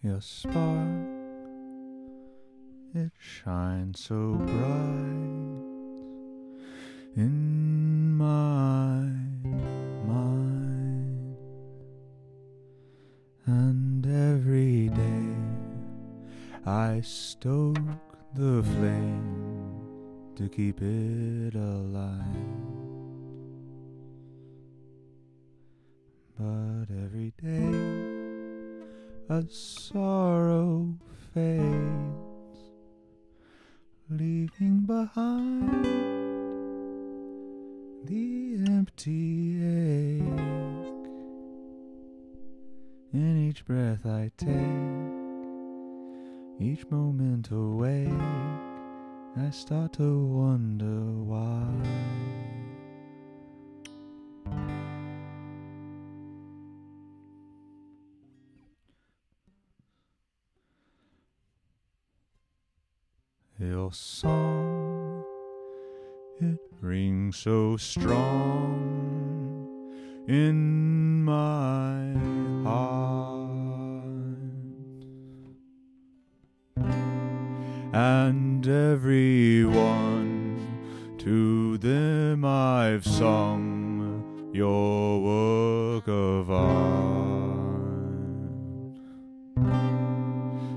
Your spark, it shines so bright in my mind, and every day I stoke the flame to keep it alive. But every day a sorrow fades, leaving behind the empty ache. In each breath I take, each moment awake, I start to wonder why. Your song, it rings so strong in my heart, and everyone to them I've sung your work of art.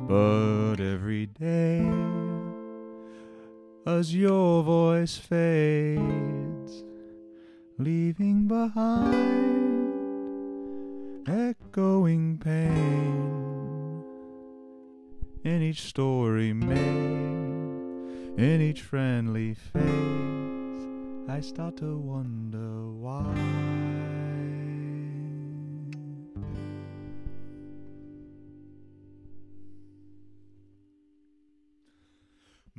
But every day, as your voice fades, leaving behind echoing pain in each story made, in each friendly face, I start to wonder why.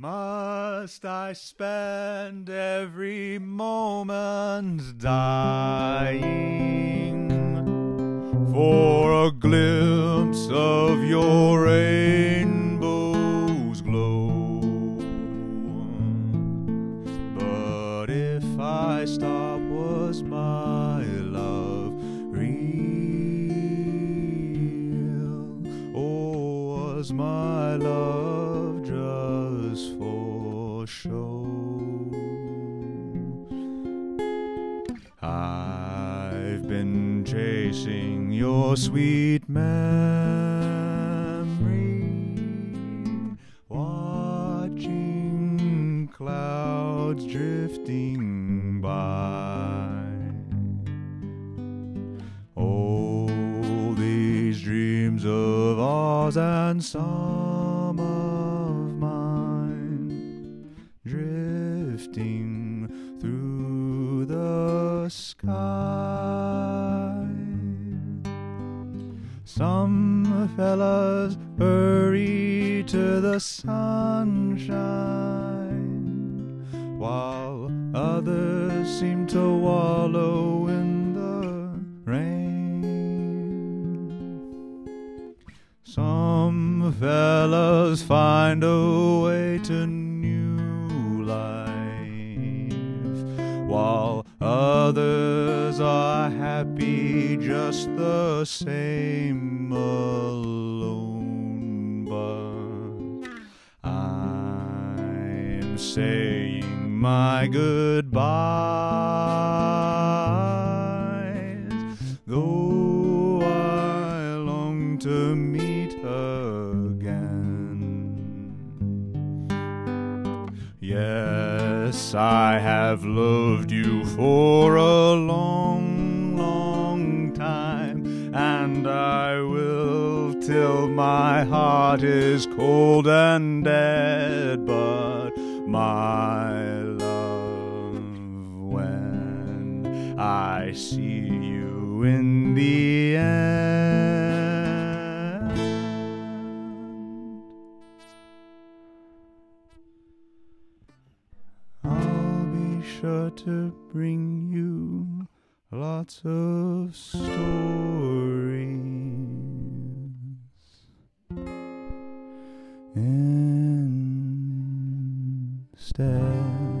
Must I spend every moment dying for a glimpse of your rainbow's glow? But if I stop, was my love real? Or was my love I've been chasing your sweet memory, watching clouds drifting by. All these dreams of ours and some Some fellas hurry to the sunshine, while others seem to wallow in the rain. Some fellas find a way to new life, while others are happy just the same alone. But I'm saying my goodbyes, though I long to meet again. Yes, I have loved you for a long, heart is cold and dead. But my love, when I see you in the end. I'll be sure to bring you lots of Instead.